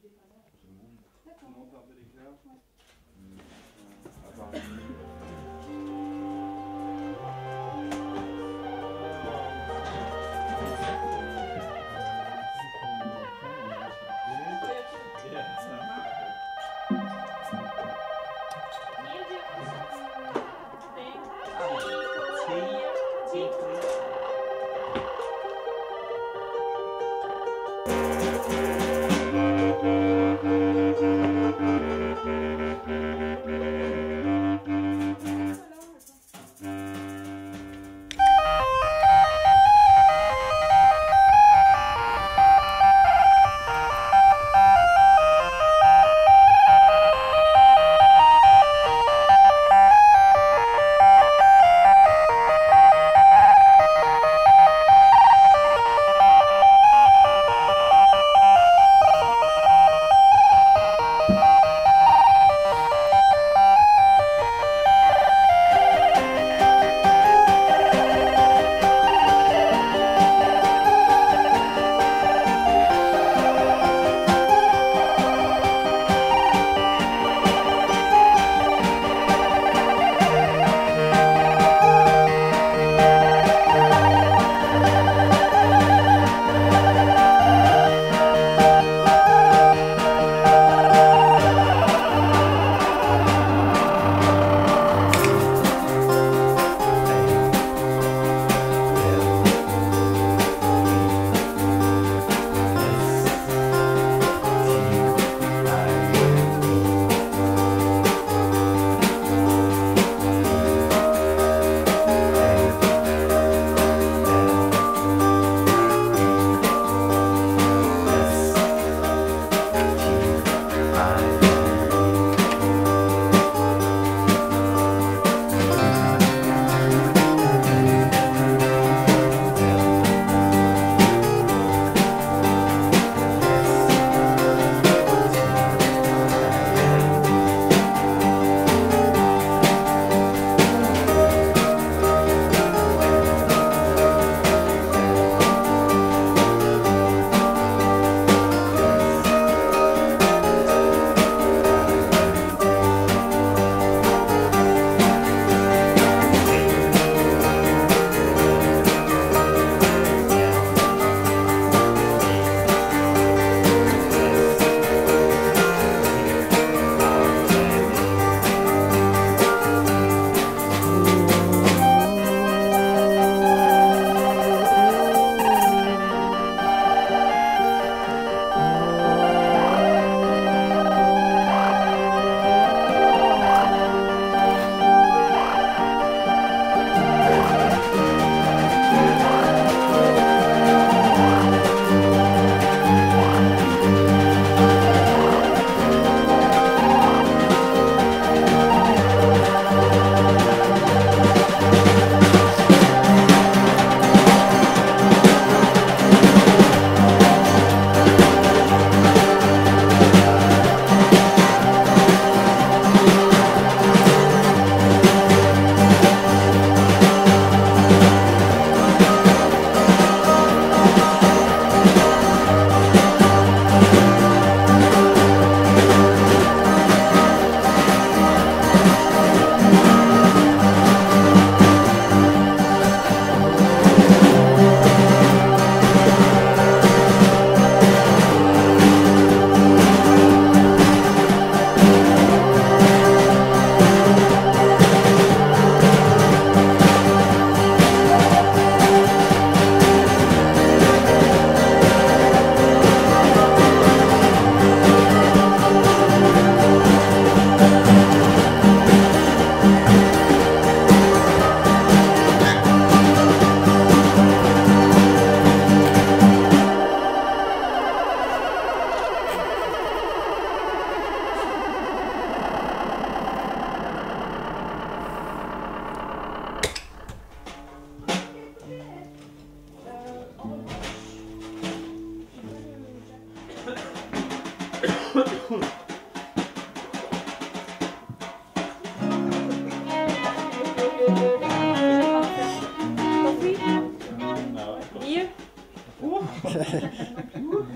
Tout le monde. Tout le monde perdait l'éclair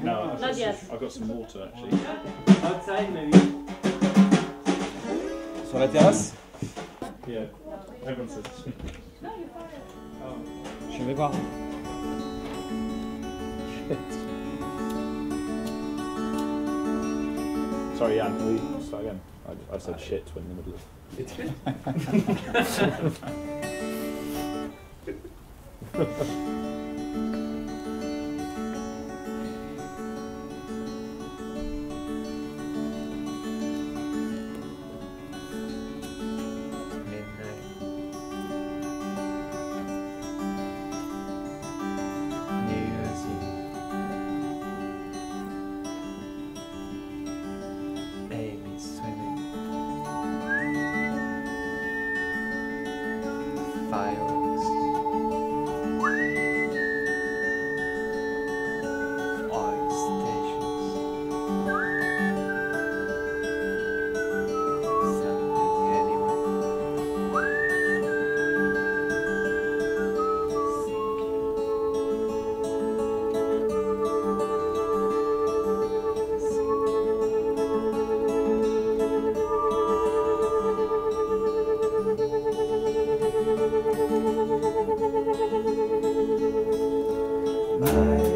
No, Not yet. I've got some water actually. Outside maybe. Sur la terrasse Yeah. Everyone says it's sweet. Je vais voir. Sorry, Yann. Can we start again? I, I said shit in the middle of. It's good. Fireworks. Sweet